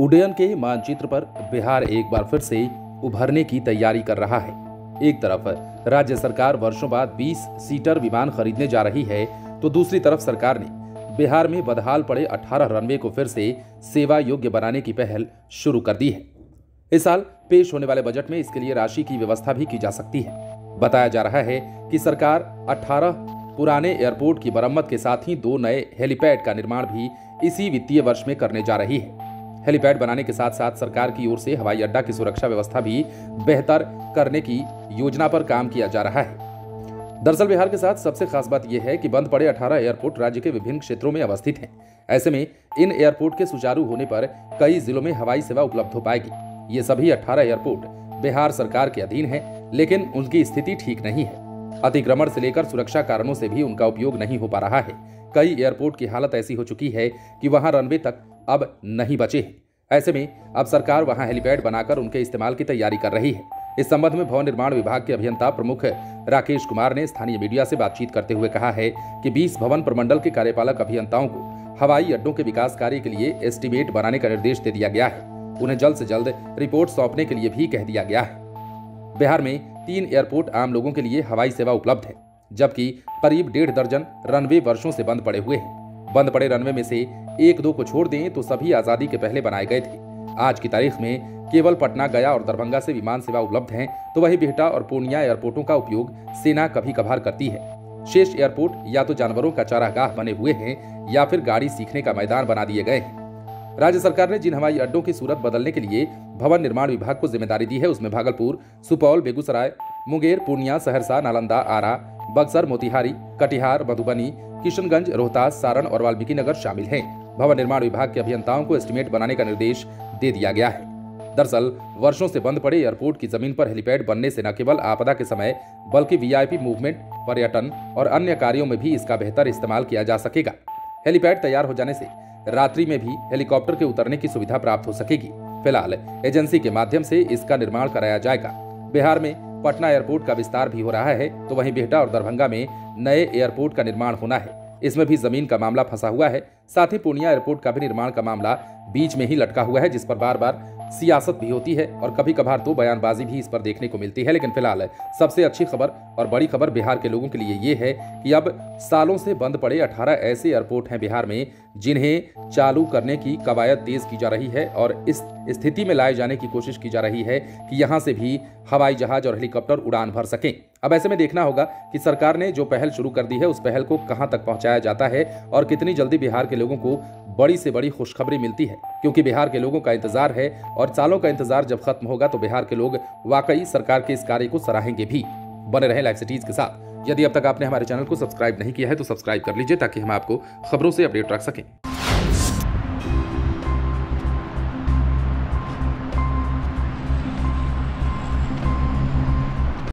उड्डयन के मानचित्र पर बिहार एक बार फिर से उभरने की तैयारी कर रहा है। एक तरफ़, राज्य सरकार वर्षों बाद 20 सीटर विमान खरीदने जा रही है तो दूसरी तरफ़ सरकार ने बिहार में बदहाल पड़े 18 रनवे को फिर से सेवा योग्य बनाने की पहल शुरू कर दी है। इस साल पेश होने वाले बजट में इसके लिए राशि की व्यवस्था भी की जा सकती है। बताया जा रहा है कि सरकार 18 पुराने एयरपोर्ट की मरम्मत के साथ ही दो नए हेलीपैड का निर्माण भी इसी वित्तीय वर्ष में करने जा रही है। हेलीपैड बनाने के साथ साथ सरकार की ओर से हवाई अड्डा की सुरक्षा व्यवस्था भी बेहतर करने की योजना पर काम किया जा रहा है। दरअसल बिहार के साथ सबसे खास बात यह है कि बंद पड़े 18 एयरपोर्ट राज्य के विभिन्न क्षेत्रों में अवस्थित हैं। ऐसे में इन एयरपोर्ट के सुचारू होने पर कई जिलों में हवाई सेवा उपलब्ध हो पाएगी। ये सभी 18 एयरपोर्ट बिहार सरकार के अधीन है, लेकिन उनकी स्थिति ठीक नहीं है। अतिक्रमण से लेकर सुरक्षा कारणों से भी उनका उपयोग नहीं हो पा रहा है। कई एयरपोर्ट की हालत ऐसी हो चुकी है कि वहाँ रनवे तक अब नहीं बचे हैं। ऐसे में अब सरकार वहाँ हेलीपैड बनाकर उनके इस्तेमाल की तैयारी कर रही है। इस संबंध में भवन निर्माण विभाग के अभियंता प्रमुख राकेश कुमार ने स्थानीय मीडिया से बातचीत करते हुए कहा है कि 20 भवन प्रमंडल के कार्यपालक अभियंताओं को हवाई अड्डों के विकास कार्य के लिए एस्टीमेट बनाने का निर्देश दे दिया गया है। उन्हें जल्द से जल्द रिपोर्ट सौंपने के लिए भी कह दिया गया है। बिहार में तीन एयरपोर्ट आम लोगों के लिए हवाई सेवा उपलब्ध है, जबकि करीब डेढ़ दर्जन रनवे वर्षों से बंद पड़े हुए हैं। बंद पड़े रनवे में से एक दो को छोड़ दें तो सभी आज़ादी के पहले बनाए गए थे। आज की तारीख में केवल पटना, गया और दरभंगा से विमान सेवा उपलब्ध है तो वही बिहटा और पूर्णिया एयरपोर्टों का उपयोग सेना कभी कभार करती है। शेष एयरपोर्ट या तो जानवरों का चारागाह बने हुए हैं या फिर गाड़ी सीखने का मैदान बना दिए गए हैं। राज्य सरकार ने जिन हवाई अड्डों की सूरत बदलने के लिए भवन निर्माण विभाग को ज़िम्मेदारी दी है, उसमें भागलपुर, सुपौल, बेगूसराय, मुंगेर, पूर्णिया, सहरसा, नालंदा, आरा, बक्सर, मोतिहारी, कटिहार, मधुबनी, किशनगंज, रोहतास, सारण और वाल्मीकि नगर शामिल हैं। भवन निर्माण विभाग के अभियंताओं को एस्टीमेट बनाने का निर्देश दे दिया गया है। दरअसल, वर्षों से बंद पड़े एयरपोर्ट की ज़मीन पर हेलीपैड बनने से न केवल आपदा के समय, बल्कि वीआईपी मूवमेंट, पर्यटन और अन्य कार्यों में भी इसका बेहतर इस्तेमाल किया जा सकेगा। हेलीपैड तैयार हो जाने से रात्रि में भी हेलीकॉप्टर के उतरने की सुविधा प्राप्त हो सकेगी। फ़िलहाल, एजेंसी के माध्यम से इसका निर्माण कराया जाएगा। बिहार में पटना एयरपोर्ट का विस्तार भी हो रहा है तो वहीं बिहटा और दरभंगा में नए एयरपोर्ट का निर्माण होना है। इसमें भी ज़मीन का मामला फंसा हुआ है। साथ ही पूर्णिया एयरपोर्ट का भी निर्माण का मामला बीच में ही लटका हुआ है, जिस पर बार बार सियासत भी होती है और कभी कभार तो बयानबाजी भी इस पर देखने को मिलती है। लेकिन फ़िलहाल सबसे अच्छी खबर और बड़ी खबर बिहार के लोगों के लिए ये है कि अब सालों से बंद पड़े 18 ऐसे एयरपोर्ट हैं बिहार में, जिन्हें चालू करने की कवायद तेज की जा रही है और इस स्थिति में लाए जाने की कोशिश की जा रही है कि यहाँ से भी हवाई जहाज़ और हेलीकॉप्टर उड़ान भर सकें। अब ऐसे में देखना होगा कि सरकार ने जो पहल शुरू कर दी है, उस पहल को कहाँ तक पहुँचाया जाता है और कितनी जल्दी बिहार के लोगों को बड़ी से बड़ी खुशखबरी मिलती है। क्योंकि बिहार के लोगों का इंतज़ार है और सालों का इंतज़ार जब खत्म होगा तो बिहार के लोग वाकई सरकार के इस कार्य को सराहेंगे भी। बने रहे लाइव सिटीज़ के साथ। यदि अब तक आपने हमारे चैनल को सब्सक्राइब नहीं किया है तो सब्सक्राइब कर लीजिए ताकि हम आपको खबरों से अपडेट रख सकें।